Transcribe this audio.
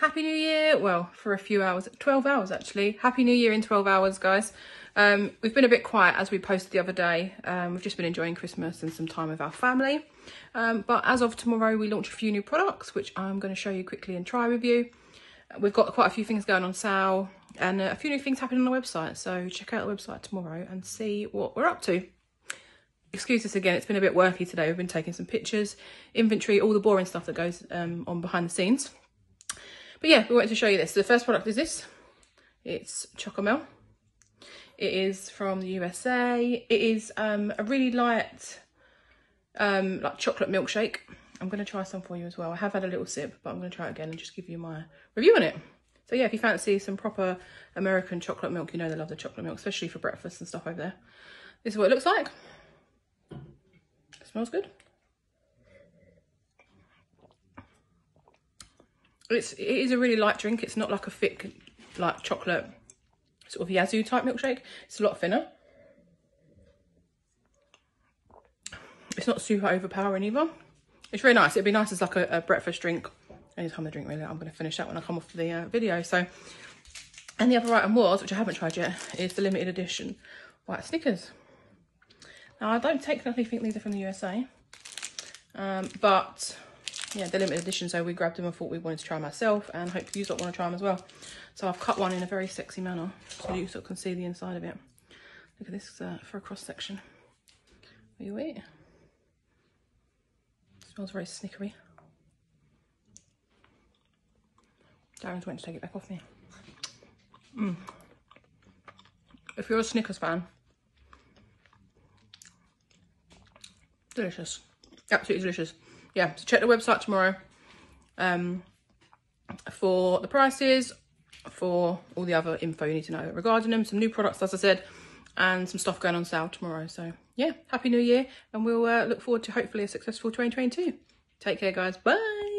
Happy New Year. Well, for a few hours, 12 hours actually. Happy New Year in 12 hours, guys. Um, we've been a bit quiet as we posted the other day. Um, we've just been enjoying Christmas and some time with our family. Um, but as of tomorrow, we launch a few new products, which I'm going to show you quickly and try with you. We've got quite a few things going on sale and a few new things happening on the website. So check out the website tomorrow and see what we're up to. Excuse us again, it's been a bit worky today. We've been taking some pictures, inventory, all the boring stuff that goes um, on behind the scenes. But yeah, we wanted to show you this. So The first product is this. It's Chocomel. It is from the USA. It is um, a really light, um, like chocolate milkshake. I'm going to try some for you as well. I have had a little sip, but I'm going to try it again and just give you my review on it. So yeah, if you fancy some proper American chocolate milk, you know they love the chocolate milk, especially for breakfast and stuff over there. This is what it looks like. It smells good. It's, it is a really light drink. It's not like a thick, like chocolate sort of Yazoo type milkshake. It's a lot thinner. It's not super overpowering either. It's really nice. It'd be nice as like a, a breakfast drink. Anytime I drink really, I'm going to finish that when I come off the uh, video. So, and the other item was, which I haven't tried yet, is the limited edition white Snickers. Now, I don't technically think these are from the USA, um, but yeah, the limited edition. So we grabbed them and thought we wanted to try them myself, and hope you lot want to try them as well. So I've cut one in a very sexy manner, so you sort of can see the inside of it. Look at this uh, for a cross section. Are you wait? Smells very snickery. Darren's went to take it back off me. Mm. If you're a Snickers fan, delicious. Absolutely delicious. Yeah, so check the website tomorrow um, for the prices, for all the other info you need to know regarding them, some new products, as I said, and some stuff going on sale tomorrow. So yeah, happy new year, and we'll uh, look forward to hopefully a successful 2022. Take care, guys. Bye.